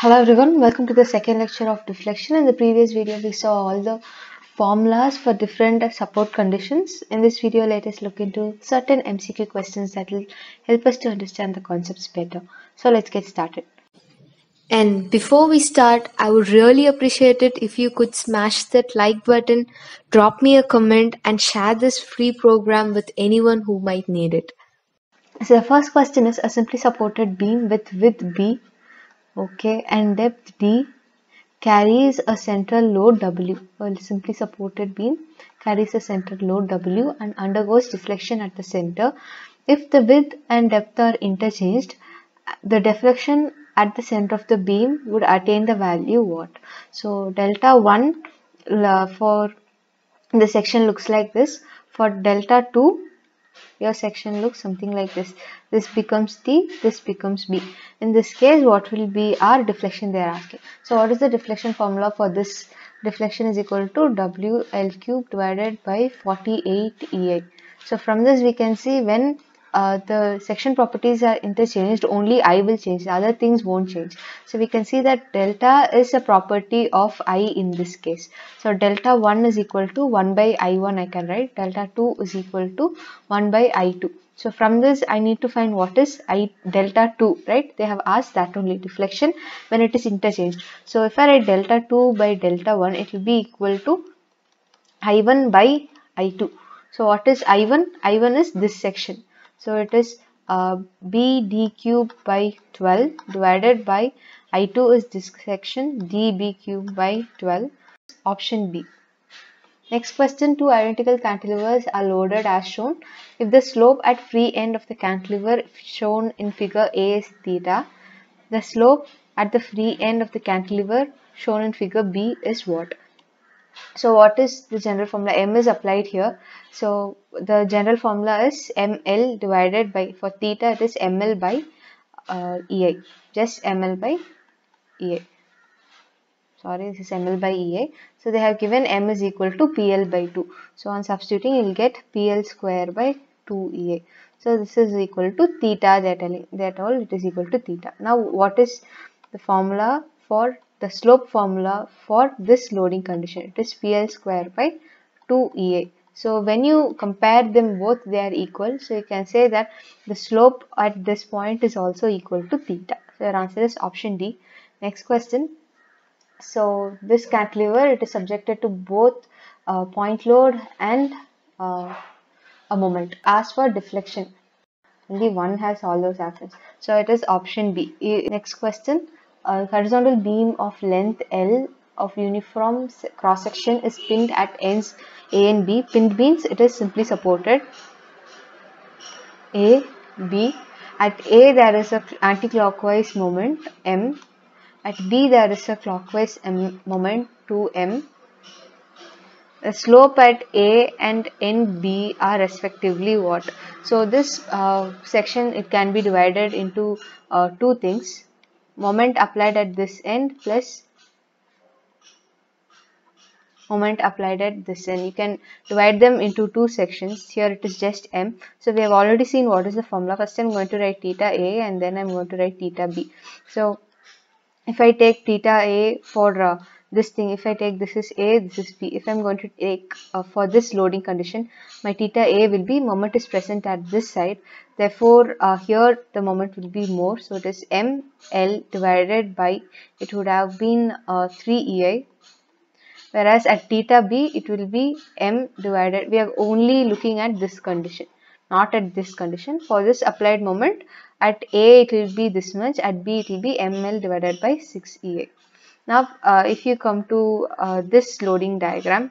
Hello everyone, welcome to the second lecture of deflection. In the previous video, we saw all the formulas for different support conditions. In this video, let us look into certain MCQ questions that will help us to understand the concepts better. So let's get started. And before we start, I would really appreciate it if you could smash that like button, drop me a comment and share this free program with anyone who might need it. So the first question is a simply supported beam with width B okay and depth D carries a central load W. Well simply supported beam carries a central load W and undergoes deflection at the center. If the width and depth are interchanged the deflection at the center of the beam would attain the value what? So delta 1 for the section looks like this. For delta 2 your section looks something like this. This becomes t this becomes b. In this case what will be our deflection they are asking so what is the deflection formula for this? Deflection is equal to wl cube divided by 48 ei so from this we can see when uh, the section properties are interchanged. Only i will change. The other things won't change. So we can see that delta is a property of i in this case. So delta 1 is equal to 1 by i1 i can write. Delta 2 is equal to 1 by i2 so from this i need to find what is i delta 2 right? They have asked that only. Deflection when it is interchanged. So if i write delta 2 by delta 1 it will be equal to i1 by i2 so what is i1 i1 is this section so it is uh, b d cube by 12 divided by I2 is this section db cube by 12. Option B. Next question, two identical cantilevers are loaded as shown. If the slope at free end of the cantilever shown in figure A is theta, the slope at the free end of the cantilever shown in figure B is what? So what is the general formula? M is applied here. So the general formula is ML divided by, for theta it is ML by uh. Just ML by EI. Sorry, this is ML by EI. So they have given M is equal to PL by 2. So on substituting, you'll get PL square by 2 EA. So this is equal to theta. They're that all it is equal to theta. Now what is the formula for the slope formula for this loading condition it is PL square by 2EA. So when you compare them both they are equal so you can say that the slope at this point is also equal to theta. So your answer is option D. Next question. So this cantilever it is subjected to both uh, point load and uh, a moment. As for deflection only one has all those options. So it is option B. Next question a horizontal beam of length L of uniform cross section is pinned at ends A and B. Pinned beams it is simply supported A, B. At A there is a anti-clockwise moment M. At B there is a clockwise M moment 2M. The slope at A and end B are respectively what? So this uh, section it can be divided into uh, two things moment applied at this end plus moment applied at this end. You can divide them into two sections. Here it is just m. So we have already seen what is the formula. First I'm going to write theta a and then I'm going to write theta b. So if I take theta a for uh, this thing if I take this is A this is B if I'm going to take uh, for this loading condition my theta A will be moment is present at this side therefore uh, here the moment will be more. So it is M L divided by it would have been uh, 3 EI whereas at theta B it will be M divided we are only looking at this condition not at this condition. For this applied moment at A it will be this much at B it will be ML divided by 6 EI now, uh, if you come to uh, this loading diagram,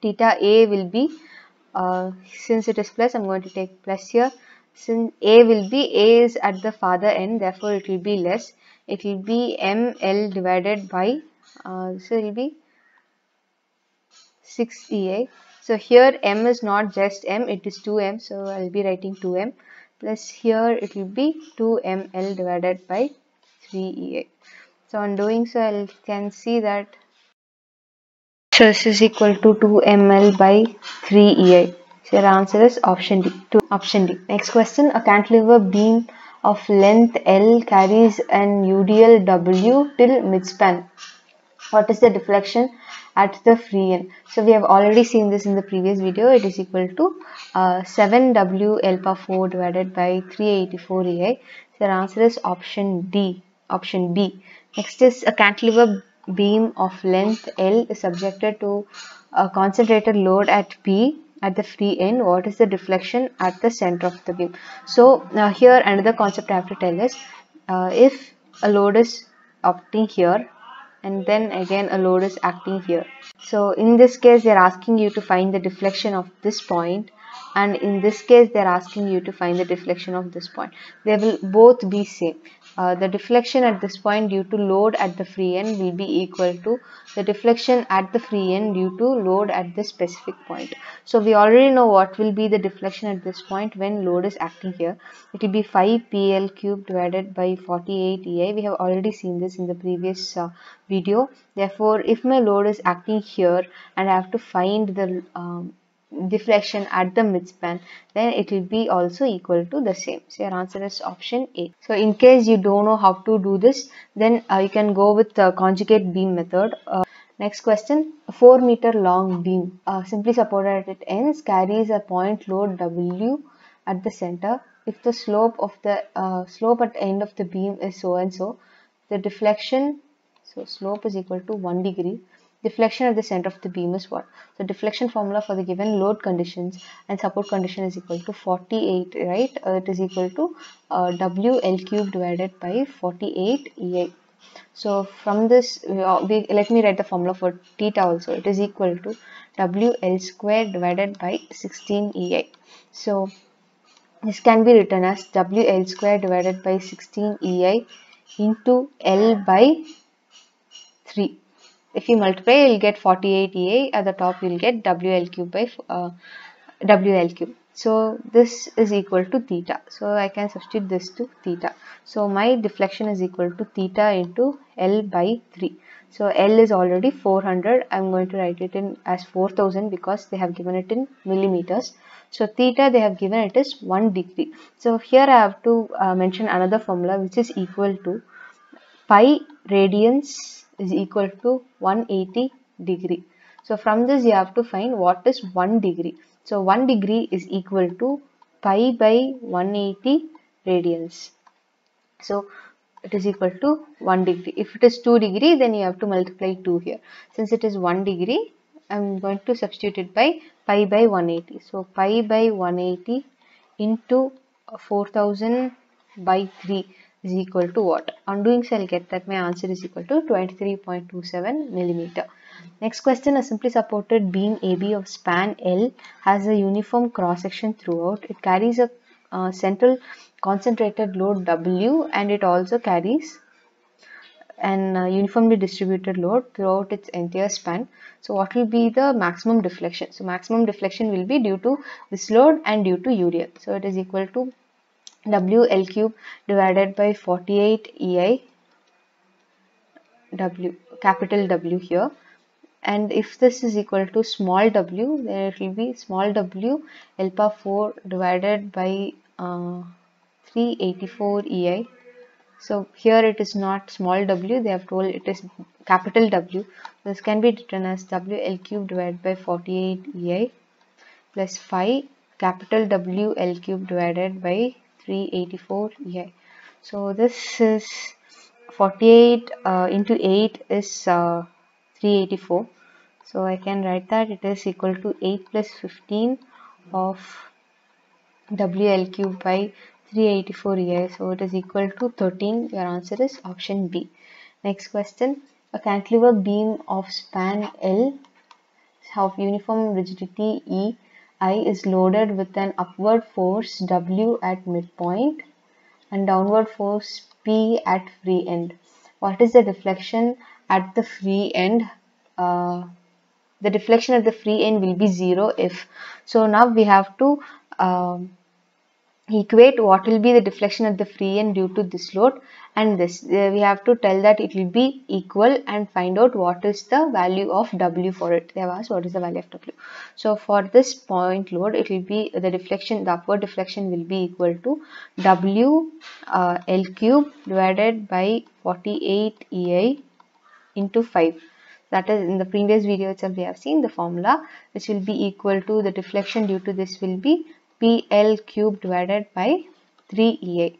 theta A will be, uh, since it is plus, I'm going to take plus here. Since A will be, A is at the farther end, therefore it will be less. It will be ML divided by, uh, so it will be 6 EA. So here M is not just M, it is 2M, so I'll be writing 2M. Plus here it will be 2ML divided by 3 EA. So on doing so, I can see that so this is equal to 2 ml by 3 EI. So your answer is option D. To option D. Next question, a cantilever beam of length L carries an UDL W till midspan. What is the deflection at the free end? So we have already seen this in the previous video. It is equal to uh, 7W L power 4 divided by 384 EI. So the answer is option D. Option B. Next is a cantilever beam of length L is subjected to a concentrated load at P at the free end what is the deflection at the center of the beam? So uh, here another concept I have to tell is uh, if a load is acting here and then again a load is acting here. So in this case they're asking you to find the deflection of this point and in this case they're asking you to find the deflection of this point. They will both be same uh, the deflection at this point due to load at the free end will be equal to the deflection at the free end due to load at this specific point. So we already know what will be the deflection at this point when load is acting here. It will be 5 PL cube divided by 48 EI. We have already seen this in the previous uh, video. Therefore, if my load is acting here and I have to find the um, deflection at the midspan then it will be also equal to the same. So your answer is option a. So in case you don't know how to do this then uh, you can go with the conjugate beam method. Uh, next question. A 4 meter long beam uh, simply supported at its ends carries a point load w at the center. If the slope of the uh, slope at the end of the beam is so and so the deflection so slope is equal to 1 degree deflection at the center of the beam is what? So deflection formula for the given load conditions and support condition is equal to 48, right? Uh, it is equal to uh, WL cube divided by 48 EI. So from this, uh, we, let me write the formula for theta also. It is equal to WL square divided by 16 EI. So this can be written as WL square divided by 16 EI into L by 3 if you multiply you'll get 48 EA at the top you'll get WL cube by uh, WL cube. So this is equal to theta. So I can substitute this to theta. So my deflection is equal to theta into L by 3 so L is already 400 I'm going to write it in as 4000 because they have given it in millimeters. So theta they have given it is 1 degree. So here I have to uh, mention another formula which is equal to pi radians is equal to 180 degree. So from this you have to find what is 1 degree. So 1 degree is equal to pi by 180 radians. So it is equal to 1 degree. If it is 2 degree then you have to multiply 2 here. Since it is 1 degree I am going to substitute it by pi by 180. So pi by 180 into 4000 by 3 is equal to what? On doing so, I'll get that my answer is equal to 23.27 millimeter. Next question, a simply supported beam AB of span L has a uniform cross section throughout. It carries a uh, central concentrated load W and it also carries an uh, uniformly distributed load throughout its entire span. So what will be the maximum deflection? So maximum deflection will be due to this load and due to UDL. So it is equal to WL cube divided by 48 EI W capital W here. And if this is equal to small w then it will be small w power 4 divided by uh, 384 EI so here it is not small w they have told it is capital W. This can be written as WL cube divided by 48 EI plus 5 capital W L cube divided by 384 yeah. So this is 48 uh, into 8 is uh, 384 so I can write that it is equal to 8 plus 15 of WL cube by 384 EI so it is equal to 13 your answer is option B. Next question. A cantilever beam of span L of uniform rigidity E I is loaded with an upward force W at midpoint and downward force P at free end. What is the deflection at the free end? Uh, the deflection at the free end will be 0 if. So now we have to um, equate what will be the deflection at the free end due to this load? And this uh, we have to tell that it will be equal and find out what is the value of w for it. They have asked what is the value of w. So for this point load it will be the deflection the upward deflection will be equal to w uh, l cube divided by 48 ei into 5 that is in the previous video itself we have seen the formula which will be equal to the deflection due to this will be PL cube divided by 3EA.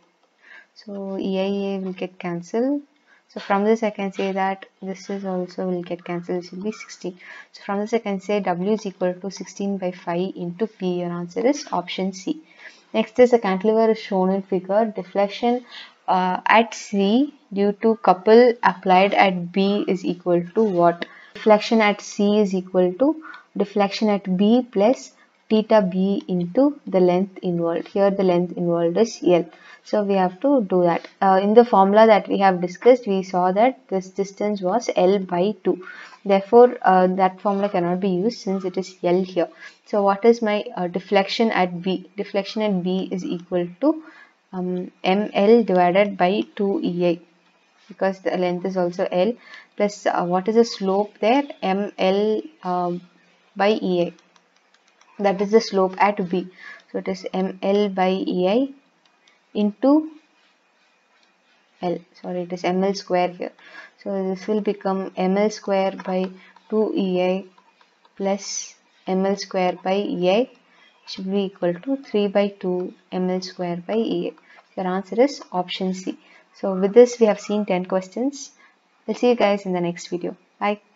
So EA, will get cancelled. So from this I can say that this is also will get cancelled. This will be 16. So from this I can say W is equal to 16 by 5 into P. Your answer is option C. Next is a cantilever is shown in figure. Deflection uh, at C due to couple applied at B is equal to what? Deflection at C is equal to deflection at B plus theta b into the length involved. Here the length involved is L. So we have to do that. Uh, in the formula that we have discussed, we saw that this distance was L by 2. Therefore, uh, that formula cannot be used since it is L here. So what is my uh, deflection at B? Deflection at B is equal to um, ML divided by 2EA because the length is also L plus uh, what is the slope there? ML um, by EA that is the slope at B. So it is ML by EI into L. Sorry, it is ML square here. So this will become ML square by 2 EI plus ML square by EI should be equal to 3 by 2 ml square by EA. Your answer is option C. So with this we have seen 10 questions. We'll see you guys in the next video. Bye.